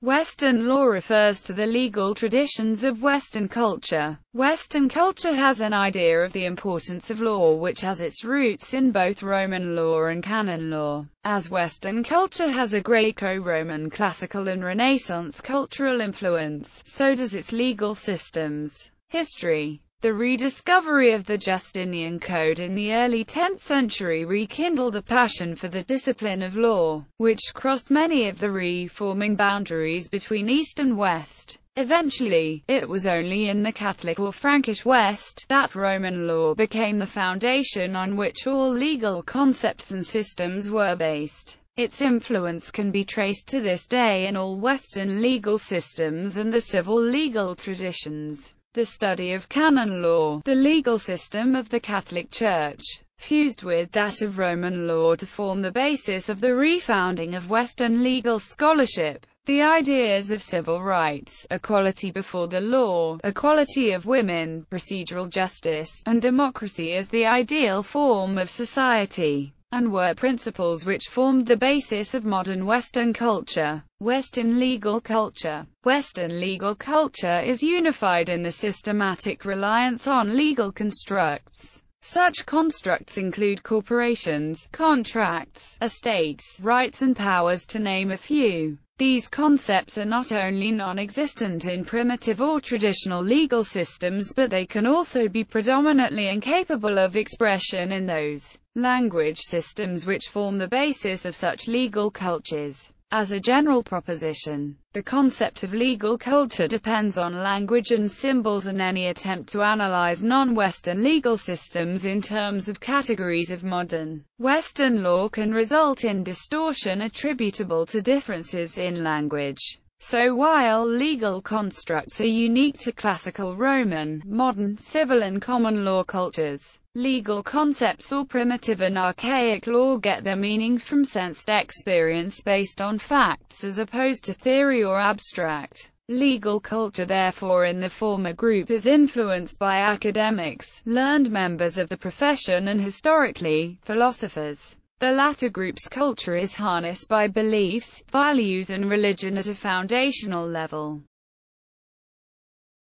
Western law refers to the legal traditions of Western culture. Western culture has an idea of the importance of law which has its roots in both Roman law and canon law. As Western culture has a Greco-Roman classical and Renaissance cultural influence, so does its legal systems. History the rediscovery of the Justinian Code in the early 10th century rekindled a passion for the discipline of law, which crossed many of the reforming boundaries between East and West. Eventually, it was only in the Catholic or Frankish West, that Roman law became the foundation on which all legal concepts and systems were based. Its influence can be traced to this day in all Western legal systems and the civil legal traditions the study of canon law, the legal system of the Catholic Church, fused with that of Roman law to form the basis of the refounding of Western legal scholarship. The ideas of civil rights, equality before the law, equality of women, procedural justice, and democracy as the ideal form of society and were principles which formed the basis of modern Western culture. Western legal culture Western legal culture is unified in the systematic reliance on legal constructs. Such constructs include corporations, contracts, estates, rights and powers to name a few. These concepts are not only non-existent in primitive or traditional legal systems but they can also be predominantly incapable of expression in those language systems which form the basis of such legal cultures. As a general proposition, the concept of legal culture depends on language and symbols and any attempt to analyze non-Western legal systems in terms of categories of modern Western law can result in distortion attributable to differences in language. So while legal constructs are unique to classical Roman, modern, civil and common law cultures, Legal concepts or primitive and archaic law get their meaning from sensed experience based on facts as opposed to theory or abstract. Legal culture therefore in the former group is influenced by academics, learned members of the profession and historically, philosophers. The latter group's culture is harnessed by beliefs, values and religion at a foundational level.